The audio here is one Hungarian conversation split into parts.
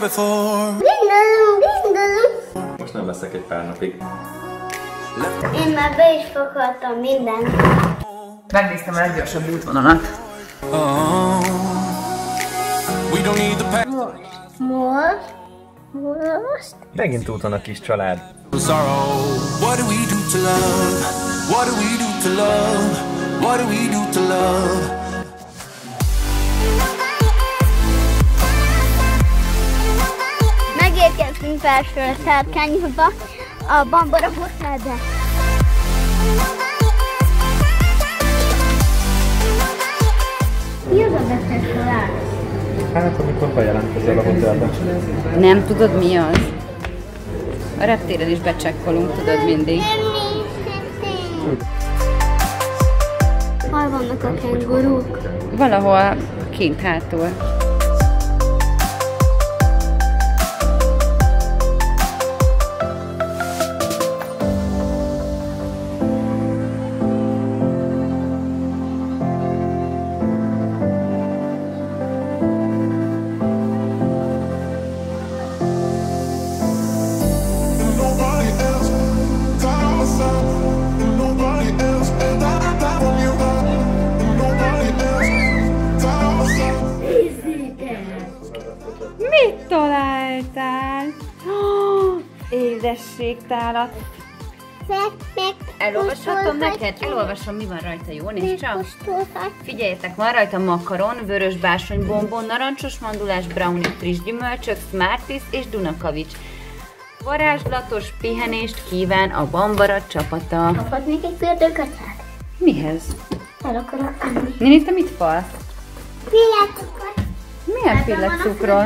before. Bindulunk, bindulunk. Most nem leszek egy pár napig. Én már be is foghattam mindent. Megnéztem a leggyorsabb útvonalat. Oh, the past. Most? Most? Megint úton a kis család. What do we do to love? What do we do to love? What do we do to love? Megérkeztünk felsőre a Sárkányba, a Bambara Hotelbe. Mi az a beteg? Hát, amikor bejelentkezel a hotelbe. Nem tudod mi az? A reptéren is becsekkolunk, tudod mindig. Hol vannak a kenguruk? Valahol kint hátul. Szeretnek Elolvashatom neked? Elolvasom, mi van rajta, jó? Nézd csak. Figyeljetek, van rajta makaron, vörös bársony bombon, narancsos mandulás, brownie, friss gyümölcsök, smarties és dunakavics. Varázslatos pihenést kíván a Bambara csapata. Kaphatnék egy fürdőkacát? Mihez? El akarok enni. Nini, te mit falsz? Pillanatokat. Milyen pilletcukról?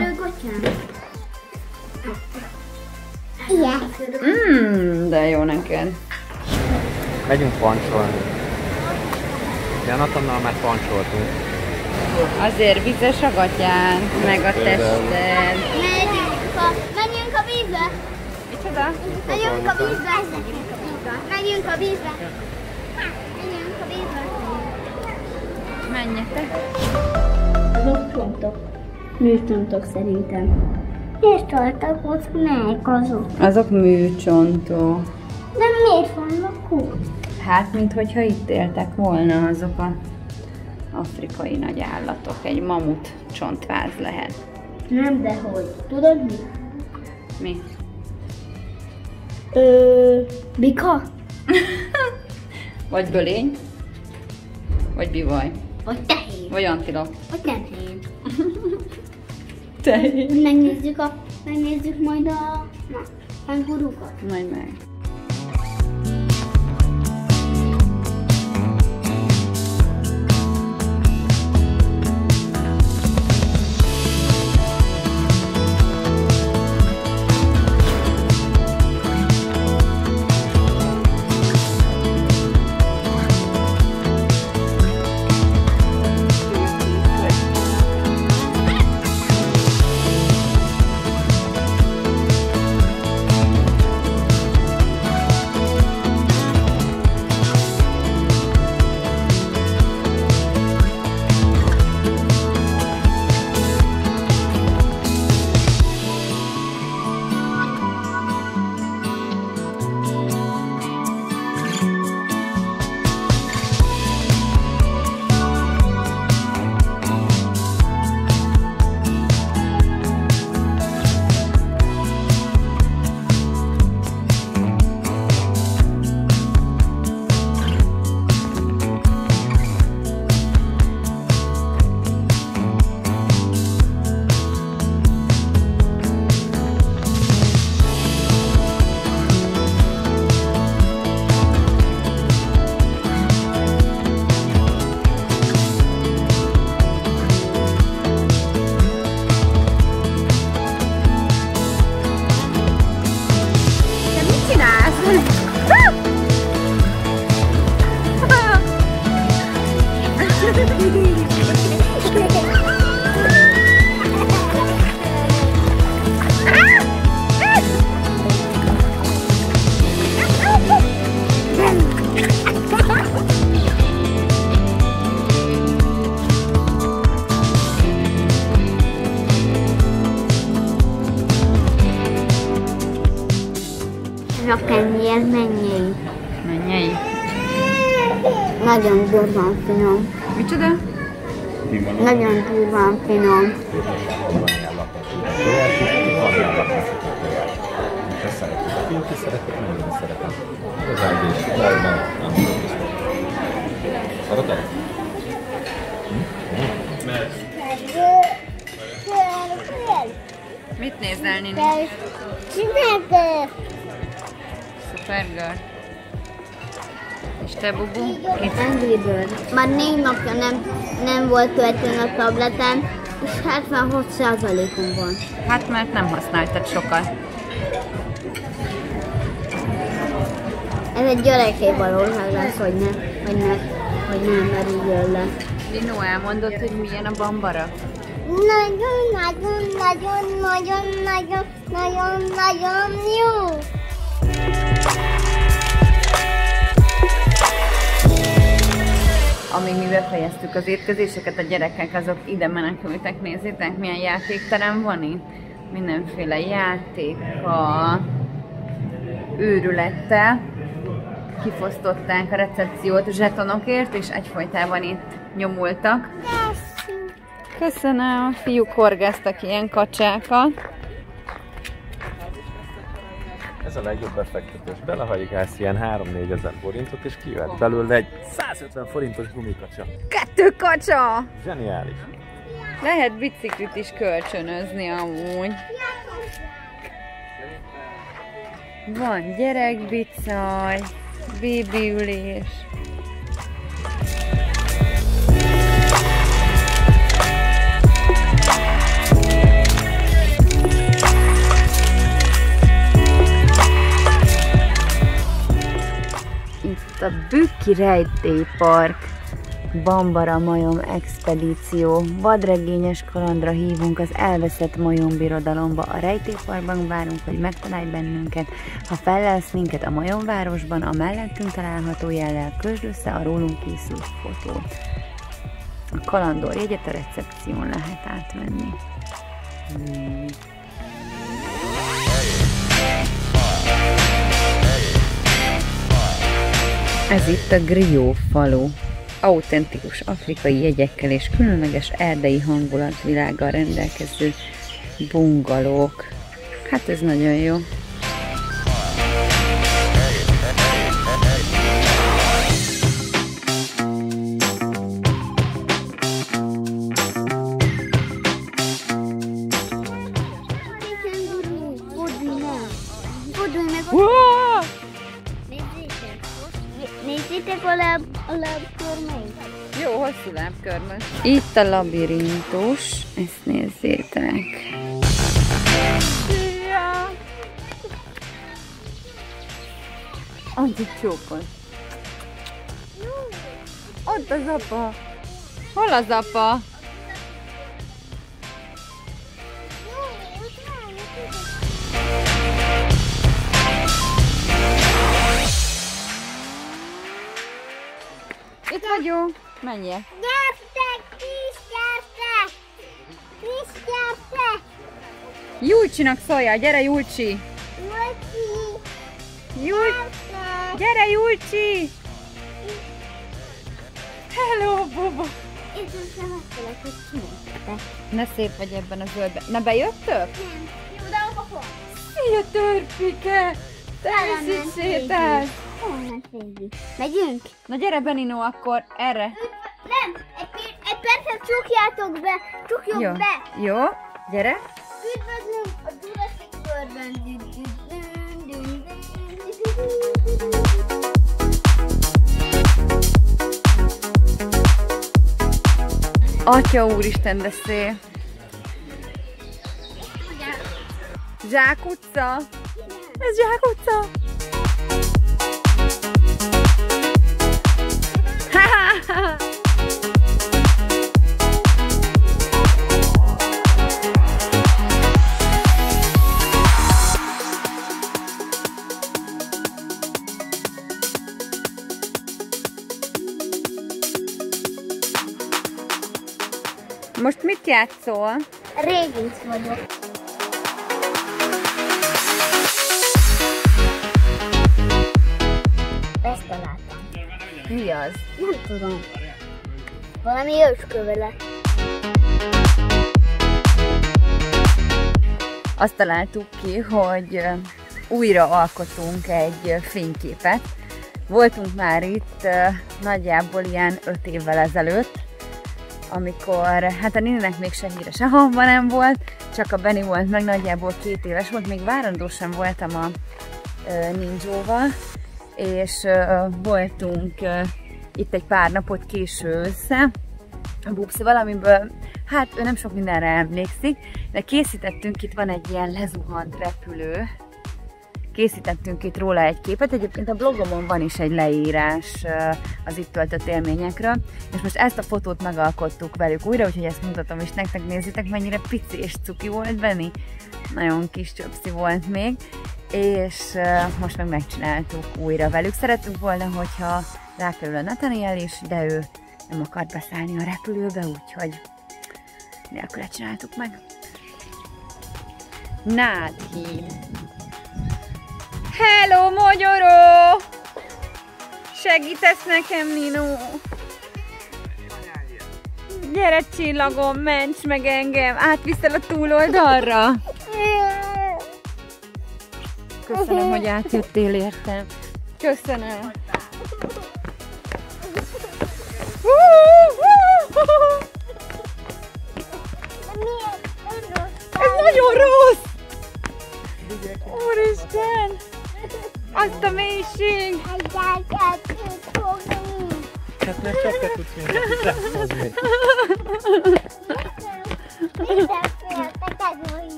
Igen. Mmm, de jó neked. Megyünk pancsolni. Janatonnal már pancsoltunk. Azért vizes a gatyán, meg a tested. Megyünk a, menjünk a vízbe. Micsoda? Megyünk a vízbe. Megyünk a vízbe. Megyünk a vízbe. Menjetek. Azok csontok. Műcsontok szerintem. És tartakozz meg azok. Azok műcsontó. De miért vannak ott? Hát, minthogyha itt éltek volna azok a afrikai nagy állatok. Egy mamut csontváz lehet. Nem, de hogy. Tudod mi? Mi? Ö, bika? Vagy bölény? Vagy bivaj? Vagy tehén? Vagy antilop? Vagy? Tehén. Megnézzük, a, megnézzük majd a na, kangurukat. Majd meg. Nyelj. Nagyon durván finom. Micsoda? Nagyon durván finom. Ki szeretek, nagyon szeretem. Az áldés. Nem? Mit nézel, Nini? Csinálta! Supergirl. És te, Bubu? Angry Bird. Már négy napja nem, nem volt töltőn a tabletem, és 76%-on van. Hát mert nem használtad sokat. Ez egy gyereké valóság lesz, hogy ne, hogy ne, hogy nem merüljön le. Lino elmondott, hogy milyen a bambara? Nagyon, nagyon, nagyon, nagyon, nagyon, nagyon, nagyon jó. Amíg mi befejeztük az étkezéseket, a gyerekek azok ide menekültek, nézzétek milyen játékterem van itt. Mindenféle játéka, őrülettel. Kifosztották a recepciót zsetonokért, és egyfolytában itt nyomultak. Köszönöm, a fiúk horgáztak ilyen kacsákat. Ez a legjobb befektetés. Belehajigálsz ilyen 3-4 ezer forintot, és kijöhet belőle egy 150 forintos gumikacsa. Kettő kacsa! Zseniális. Lehet biciklit is kölcsönözni amúgy. Van gyerekbicaj, bébiülés. Itt a Bükki Rejtélypark Bambara majom expedíció. Vadregényes kalandra hívunk az elveszett majombirodalomba. A rejtélyparkban várunk, hogy megtalálj bennünket. Ha fellelsz minket a majomvárosban, a mellettünk található jellel közd össze a rólunk készült fotót. A kalandor jegyet a recepción lehet átvenni. Hmm. Ez itt a Grió falu. Autentikus afrikai jegyekkel és különleges erdei hangulatvilággal rendelkező bungalók. Hát ez nagyon jó. Lábkörmös. Itt a labirintus, ezt nézzétek. Ja. Anti csókon. Ott az apa. Hol az apa? Itt vagyunk. Menjél. Gyertek, kis gyertek! Kis gyertek! Julcsinak szóljál, gyere! Moci! Jul... Gyertek! Gyere Julcsi! Hello, Bobo! Most nem mondok, hogy csináltak. Ne szép vagy ebben a zöldben. Na bejöttök? Nem. Jó, de apa hol? Szia, törpike! Te is itt sétálsz. Honnan félig? Megyünk? Na gyere Benino akkor erre. Csukjátok be, csukjuk Jó. be. Jó, gyere. Üdvözlünk a Jurassic Worldben. Atya úristen, de szép. Zsák utca? Ez Zsák utca? Most mit játszol? Réginc vagyok. Ezt találtam. Mi az? Nem tudom. Valami őskövele. Azt találtuk ki, hogy újra alkotunk egy fényképet. Voltunk már itt nagyjából ilyen 5 évvel ezelőtt, amikor hát a Nininek még se híre sehova nem volt, csak a Benny volt meg nagyjából két éves volt, még várandósan voltam a ö, Ninjóval, és voltunk itt egy pár napot késő össze, a Bubszi valamiből, hát ő nem sok mindenre emlékszik, de készítettünk, itt van egy ilyen lezuhant repülő, készítettünk itt róla egy képet, egyébként a blogomon van is egy leírás az itt töltött élményekről, és most ezt a fotót megalkottuk velük újra, úgyhogy ezt mutatom is nektek, nézzétek mennyire pici és cuki volt Benni, nagyon kis csöpszi volt még, és most meg megcsináltuk újra velük. Szeretünk volna, hogyha rákerül a Nathaniel is, de ő nem akart beszállni a repülőbe, úgyhogy nélküle csináltuk meg. Nádhíd. Hello, mogyoró! Segítesz nekem, Nino? Gyere, csillagom, ments meg engem! Átviszel a túloldalra! Köszönöm, hogy átjöttél értem. Köszönöm.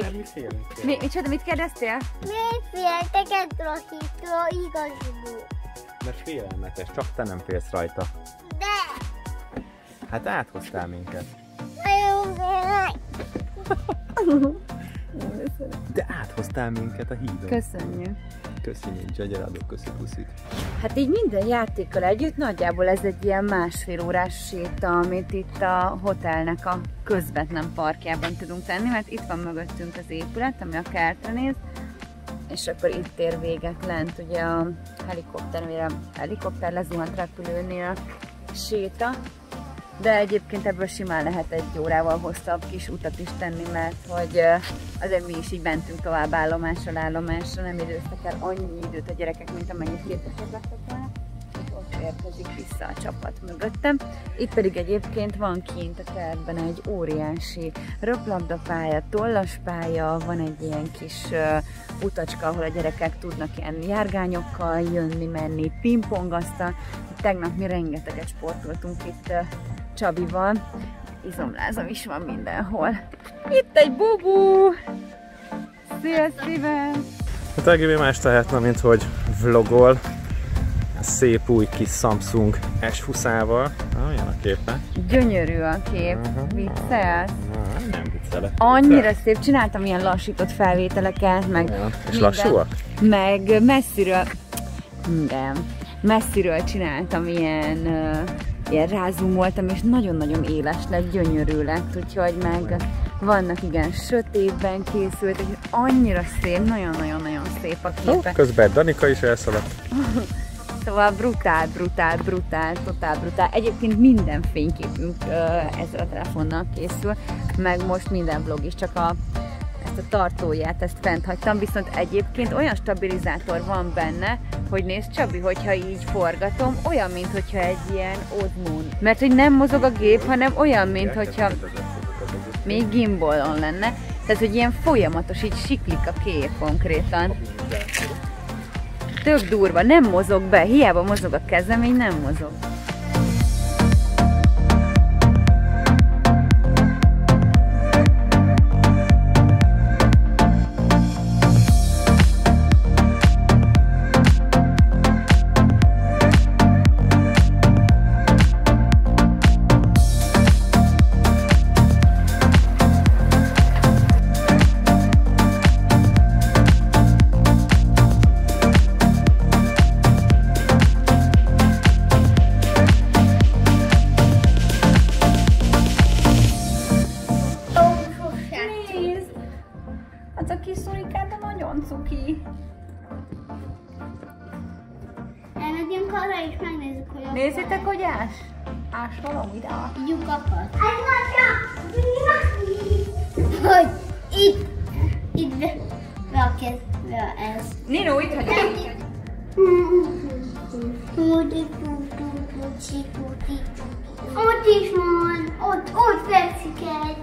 Tessék? Mert mi félünk tőle. Mi, micsoda, mit kérdeztél? Miért félteket rohítól igaziból? Mert félelmetes, csak te nem félsz rajta. De Hát áthoztál minket. nagyon. De áthoztál minket a hídon. Köszönjük. Köszönjük, Gyagyer adok, köszi puszit. Hát így minden játékkal együtt nagyjából ez egy ilyen másfél órás séta, amit itt a hotelnek a közvetlen parkjában tudunk tenni, mert itt van mögöttünk az épület, ami a kertre néz, és akkor itt ér véget lent ugye a helikopternél, a helikopter lezuhant repülőnél séta, de egyébként ebből simán lehet egy órával hosszabb kis utat is tenni, mert hogy azért mi is így mentünk tovább állomásról állomásra, nem időztek el annyi időt a gyerekek, mint amennyit képesek lettek volna. Ott érkezik vissza a csapat mögöttem. Itt pedig egyébként van kint a kertben egy óriási röplabdapálya, tollaspálya, van egy ilyen kis uh, utacska, ahol a gyerekek tudnak ilyen járgányokkal jönni, menni, pingpongasztal. Tegnap mi rengeteget sportoltunk itt Csabival. Izomlázom is van mindenhol. Itt egy bubu! Szia, szívem! Hát LGB más tehetne, mint hogy vlogol. A szép új kis Samsung S20-ával. Ah, olyan a képe. Gyönyörű a kép. Viccelsz? Ah, nem viccelek. Annyira szép, csináltam ilyen lassított felvételeket, meg. És lassúak? Meg messziről, igen, messziről csináltam ilyen, uh, ilyen rázumoltam, és nagyon-nagyon éles lett, gyönyörű lett, úgyhogy meg vannak igen sötétben készültek, és annyira szép, nagyon-nagyon-nagyon szép a képe. közben Danika is elszaladt. Szóval brutál, brutál, brutál, totál brutál. Egyébként minden fényképünk ö, ezzel a telefonnal készül, meg most minden vlog is, csak a, ezt a tartóját, ezt fent hagytam, viszont egyébként olyan stabilizátor van benne, hogy nézd Csabi, hogyha így forgatom, olyan, mint hogyha egy ilyen Osmon. Mert hogy nem mozog a gép, hanem olyan, mint hogyha még gimbalon lenne. Tehát, hogy ilyen folyamatos, így siklik a kép konkrétan. Tök durva, nem mozog be, hiába mozog a kezem, így nem mozog. Ott is van, ott, ott fekszik egy.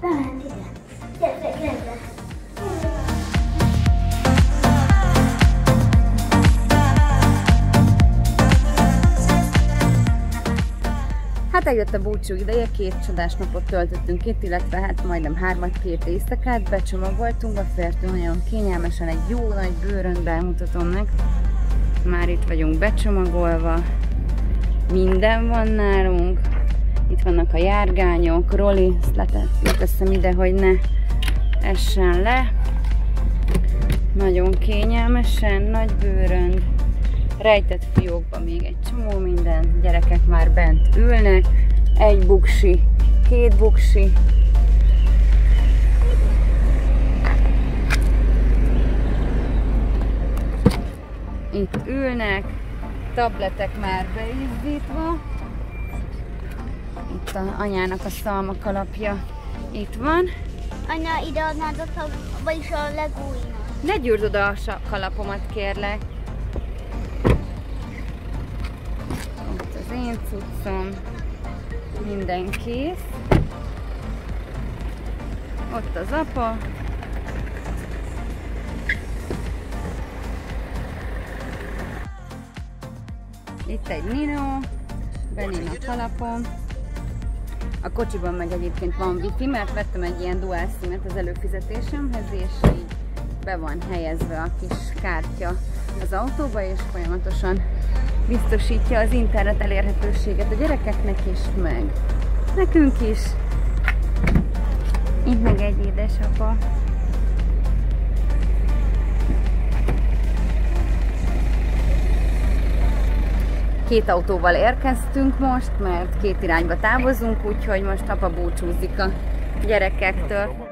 Bement ide. Gyere. Hát eljött a búcsú ideje, két csodás napot töltöttünk itt, illetve hát majdnem hármat, két éjszakát, becsomagoltunk fertő, nagyon kényelmesen, egy jó nagy bőrön bemutatom meg. Már itt vagyunk becsomagolva, minden van nálunk, itt vannak a járgányok, Roli, ezt letett- leteszem ide, hogy ne essen le. Nagyon kényelmesen, nagy bőrönd, rejtett fiókban még egy csomó minden, gyerekek már bent ülnek, egy buksi, két buksi, itt ülnek, tabletek már beizzítva, itt a anyának a szalmakalapja itt van, Anya, ide adnád a tag, vagyis a legújnak. Ne gyűrd oda a kalapomat, kérlek. Ott az én cuccom. Minden kész. Ott az apa. Itt egy Nino, Benin a kalapom. A kocsiban meg egyébként van wifi, mert vettem egy ilyen dual SIM-et az előfizetésemhez, és így be van helyezve a kis kártya az autóba, és folyamatosan biztosítja az internet elérhetőséget a gyerekeknek is, meg nekünk is. Itt meg egy édesapa. Két autóval érkeztünk most, mert két irányba távozunk, úgyhogy most apa búcsúzik a gyerekektől.